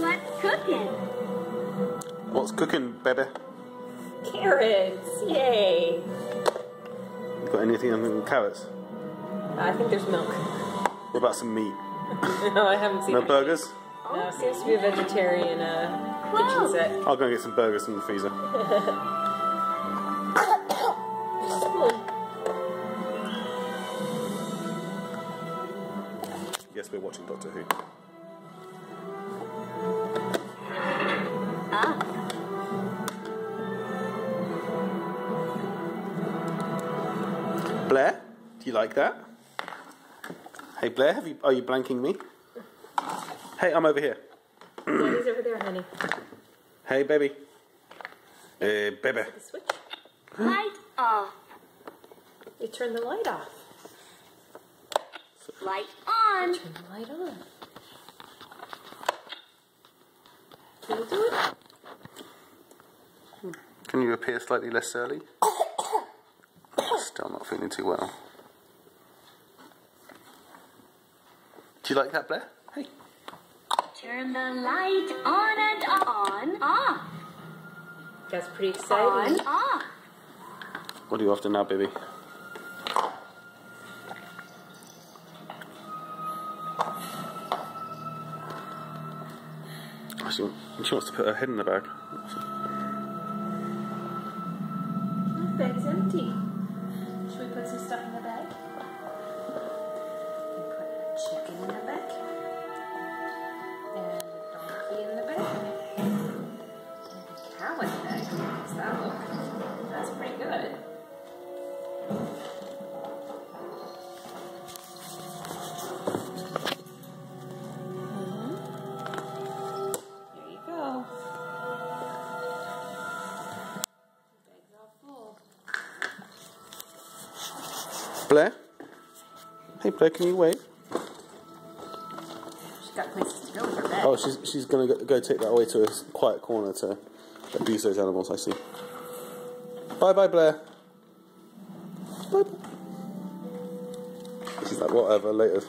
What's cooking? What's cooking, baby? Carrots! Yay! Got anything on the carrots? I think there's milk. What about some meat? no, I haven't seen No burgers? No, it seems to be a vegetarian uh, kitchen set. I'll go and get some burgers from the freezer. Yes, we're watching Doctor Who. Blair, do you like that? Hey Blair, have you are you blanking me? Hey, I'm over here. Daddy's over there, honey. Hey baby. Uh, hey baby. The switch. light off. You turn the light off. Light on. Turn the light on. Can you do it? Can you appear slightly less surly? Oh, Still not feeling too well. Do you like that, Blair? Hey. Turn the light on and on. Off. That's pretty On. exciting. Off. What are you after now, baby? She, she wants to put her head in the bag. The bag's empty. Stuff in the bag? Put a chicken in the Blair? Hey, Blair, can you wait? She's got places to go with her bag. Oh, she's, she's going to go, go take that away to a quiet corner to abuse those animals, I see. Bye bye, Blair. Bye. She's like, whatever, later.